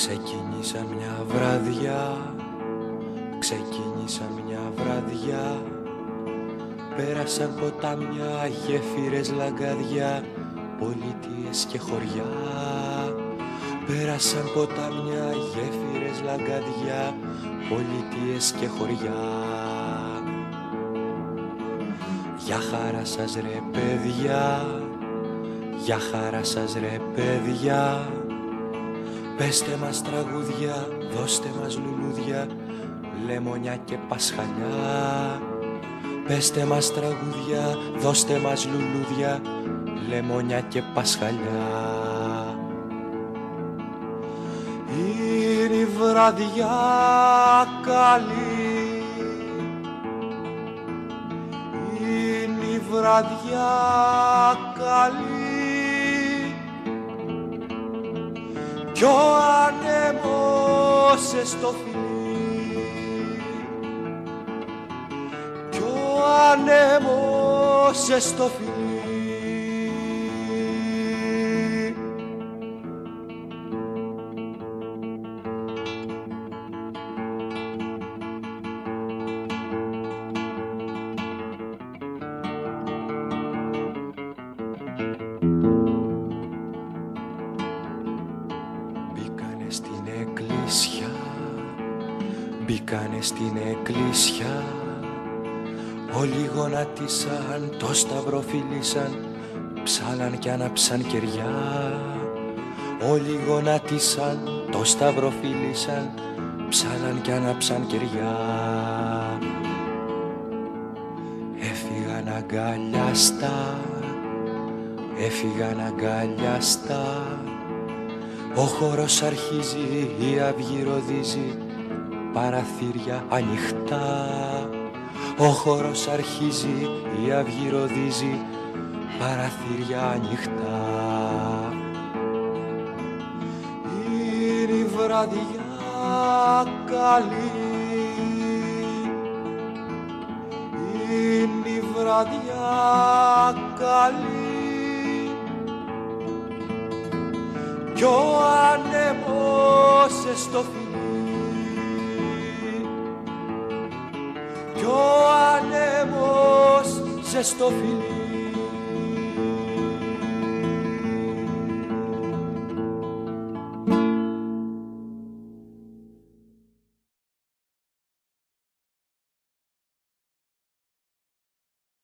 Ξεκίνησα μια βραδιά Ξεκίνησα μια βραδιά. Πέρασαν ποτάμια, γέφυρες, λαγκαδιά Πολιτείες και χωριά. Πέρασαν ποτάμια, γέφυρες, λαγκαδιά Πολιτείες και χωριά. Για χαρά σας ρε παιδιά Για χαρά σας ρε παιδιά Πεστε μας τραγούδια, δώστε μας λουλούδια Λεμονιά και πασχαλιά. Πεστε μας τραγούδια, δώστε μας λουλούδια Λεμονιά και πασχαλιά. Είναι η βραδιά καλή. Είναι η βραδιά καλή κι ο ανέμος στο φιλί κι ο ανέμος στο φιλί Μπήκανε στην εκκλησιά. Όλοι γονάτισαν, το σταυρό φίλησαν Ψάλαν κι ανάψαν κεριά. Όλοι γονάτισαν, το σταυρό φίλησαν Ψάλαν κι ανάψαν κεριά. Έφυγαν αγκαλιαστά Έφυγαν αγκαλιαστά Ο χώρος αρχίζει, η αυγή ροδίζει παραθύρια ανοιχτά. Ο χώρος αρχίζει, η αυγή ροδίζει παραθύρια ανοιχτά. Είναι η βραδιά καλή. Είναι η βραδιά καλή κι ο ανέμος στο κι ο ανέμος σε στο φιλί